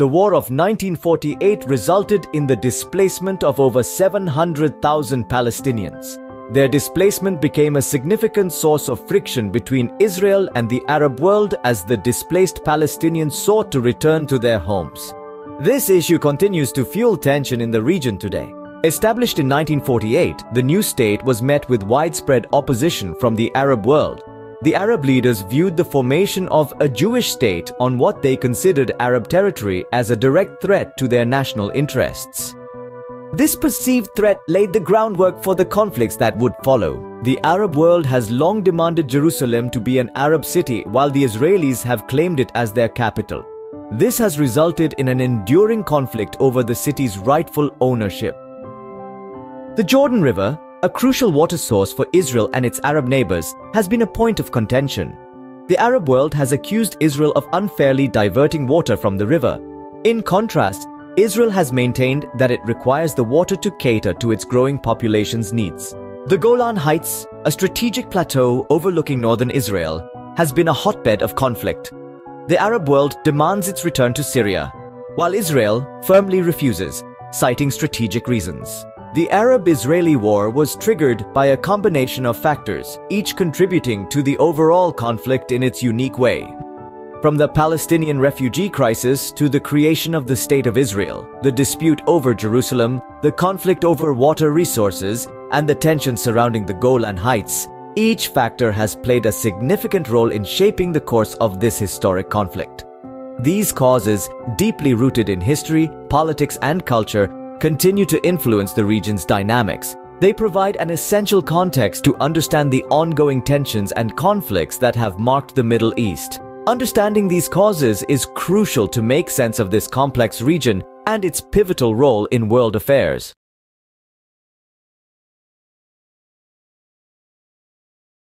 The War of 1948 resulted in the displacement of over 700,000 Palestinians. Their displacement became a significant source of friction between Israel and the Arab world as the displaced Palestinians sought to return to their homes. This issue continues to fuel tension in the region today. Established in 1948, the new state was met with widespread opposition from the Arab world. The Arab leaders viewed the formation of a Jewish state on what they considered Arab territory as a direct threat to their national interests. This perceived threat laid the groundwork for the conflicts that would follow. The Arab world has long demanded Jerusalem to be an Arab city while the Israelis have claimed it as their capital. This has resulted in an enduring conflict over the city's rightful ownership. The Jordan River, a crucial water source for Israel and its Arab neighbors, has been a point of contention. The Arab world has accused Israel of unfairly diverting water from the river. In contrast, Israel has maintained that it requires the water to cater to its growing population's needs. The Golan Heights, a strategic plateau overlooking northern Israel, has been a hotbed of conflict. The Arab world demands its return to Syria, while Israel firmly refuses, citing strategic reasons. The Arab-Israeli war was triggered by a combination of factors, each contributing to the overall conflict in its unique way. From the Palestinian refugee crisis to the creation of the State of Israel, the dispute over Jerusalem, the conflict over water resources, and the tension surrounding the Golan Heights, each factor has played a significant role in shaping the course of this historic conflict. These causes, deeply rooted in history, politics, and culture, continue to influence the region's dynamics. They provide an essential context to understand the ongoing tensions and conflicts that have marked the Middle East. Understanding these causes is crucial to make sense of this complex region and its pivotal role in world affairs.